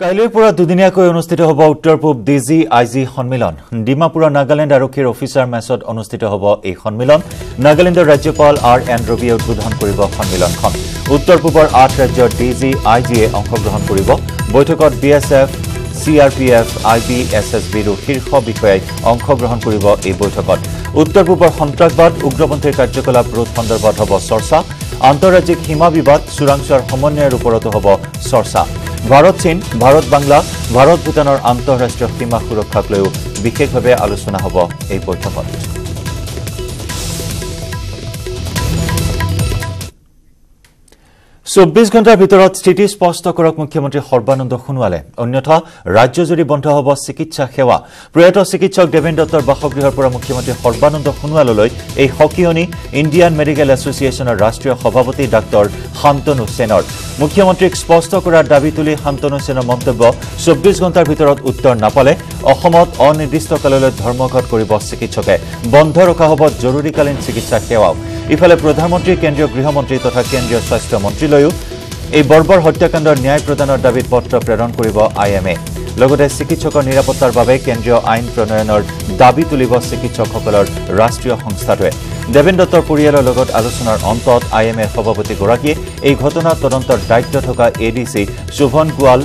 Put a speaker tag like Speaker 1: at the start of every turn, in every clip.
Speaker 1: কাইলৈৰ পৰা দুদিনীয়াকৈ অনুষ্ঠিত হ'ব উত্তৰ পূব ডি জি আই জি সন্মিলন। ডিমাপুৰৰ নাগালেণ্ড আৰক্ষীৰ অফিচাৰ মেচত অনুষ্ঠিত হ'ব এই সন্মিলন। নাগালেণ্ডৰ ৰাজ্যপাল আৰ এন ৰবিয়ে উদ্বোধন কৰিব সন্মিলনখন। উত্তৰ পূবৰ আঠ ৰাজ্যৰ ডি জি আই জিয়ে অংশগ্ৰহণ কৰিব। বৈঠকত B S F C R P F I B S S বিৰো শীৰ্ষ বিষয়াই অংশগ্ৰহণ কৰিব এই বৈঠকত। উত্তৰ পূবৰ সন্ত্ৰাসবাদ উগ্ৰপন্থীৰ কাৰ্যকলাপ ৰোধ সন্দৰ্ভত হ'ব চৰ্চা। আন্তঃৰাজ্যিক সীমা বিবাদ চোৰাংচোৱাৰ সমন্বয়ৰ ওপৰতো হ'ব চৰ্চা। ভাৰত চীন ভাৰত বাংলা ভাৰত ভূটানৰ আন্তঃৰাষ্ট্ৰীয় সীমা সুৰক্ষাক লৈও বিশেষভাৱে আলোচনা হ'ব এই বৈঠকত। চৌব্বিছ ঘণ্টাৰ ভিতৰত স্থিতি স্পষ্ট কৰক মুখ্যমন্ত্ৰী সৰ্বানন্দ সোণোৱালে। অন্যথা ৰাজ্যজুৰি বন্ধ হ'ব চিকিৎসা সেৱা। প্ৰয়াত চিকিৎসক দেৱেন দত্তৰ বাসগৃহৰ পৰা মুখ্যমন্ত্ৰী সৰ্বানন্দ সোণোৱাললৈ এই সকিয়নি ইণ্ডিয়ান মেডিকেল এছ'চিয়েশ্যনৰ ৰাষ্ট্ৰীয় সভাপতি ডাঃ শান্তনু সেনৰ। মুখ্যমন্ত্ৰীক স্পষ্ট কৰাৰ দাবী তুলি শান্তনু সেনৰ মন্তব্য চৌব্বিছ ঘণ্টাৰ ভিতৰত উত্তৰ নাপালে। অসমত অনিৰ্দিষ্টকাললৈ ধৰ্মঘট কৰিব চিকিৎসকে। বন্ধ ৰখা হ'ব জৰুৰীকালীন চিকিৎসা সেৱাও। ইফালে প্ৰধানমন্ত্ৰী কেন্দ্ৰীয় গৃহমন্ত্ৰী তথা কেন্দ্ৰীয় স্বাস্থ্য মন্ত্ৰীলৈও এই বৰ্বৰ হত্যাকাণ্ডৰ ন্যায় প্ৰদানৰ দাবীত পত্ৰ প্ৰেৰণ কৰিব আই এম এ। লগতে চিকিৎসকৰ নিৰাপত্তাৰ বাবে কেন্দ্ৰীয় আইন প্ৰণয়নৰ দাবী তুলিব চিকিৎসকসকলৰ ৰাষ্ট্ৰীয় সংস্থাটোৱে। দেৱেন দত্তৰ পৰিয়ালৰ লগত আলোচনাৰ অন্তত আই এম এৰ সভাপতিগৰাকীয়ে এই ঘটনাৰ তদন্তৰ দায়িত্ব থকা এ ডি চি শোভন গোৱাল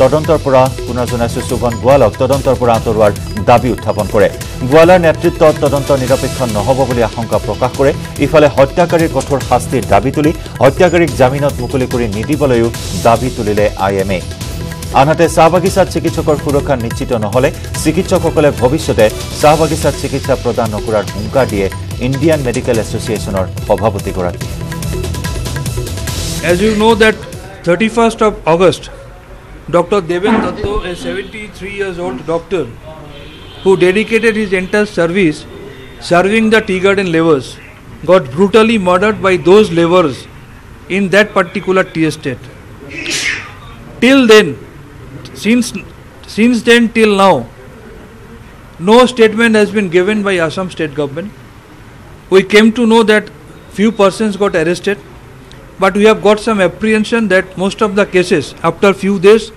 Speaker 1: তদন্তৰ পৰা পুনৰ জনাইছো শোভন গোৱালক তদন্তৰ পৰা আঁতৰোৱাৰ দাবী উত্থাপন কৰে। গোৱালাৰ নেতৃত্বত তদন্ত নিৰপেক্ষ নহ'ব বুলি আশংকা প্ৰকাশ কৰে। ইফালে হত্যাকাৰীৰ কঠোৰ শাস্তিৰ দাবী তুলি হত্যাকাৰীক জামিনত মুকলি কৰি নিদিবলৈও দাবী তুলিলে আই এম এ। আনহাতে চাহ বাগিচাত চিকিৎসকৰ সুৰক্ষা নিশ্চিত নহ'লে চিকিৎসকসকলে ভৱিষ্যতে চাহ বাগিচাত চিকিৎসা প্ৰদান নকৰাৰ হুংকাৰ দিয়ে ইণ্ডিয়ান মেডিকেল এছ'চিয়েশ্যনৰ সভাপতিগৰাকীয়ে
Speaker 2: As you know that 31st of August, Dr. Deven Datto, a 73 years old doctor who dedicated his entire service serving the tea garden laborers, got brutally murdered by those laborers in that particular tea estate. Till then, since since then till now, no statement has been given by Assam state government. We came to know that few persons got arrested but we have got some apprehension that most of the cases after few days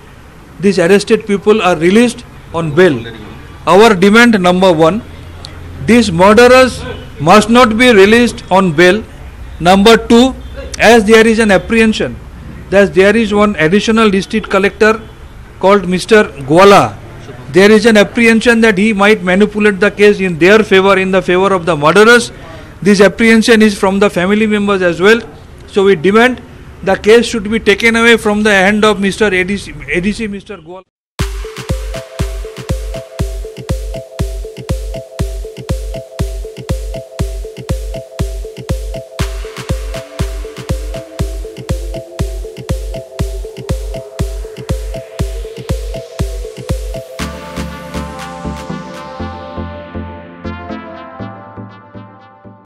Speaker 2: these arrested people are released on bail our demand number 1 these murderers must not be released on bail number 2 as there is an apprehension that there is one additional district collector called mr gwala there is an apprehension that he might manipulate the case in their favor in the favor of the murderers this apprehension is from the family members as well so we demand the case should be taken away from the hand of Mr. ADC, ADC Mr. Goal.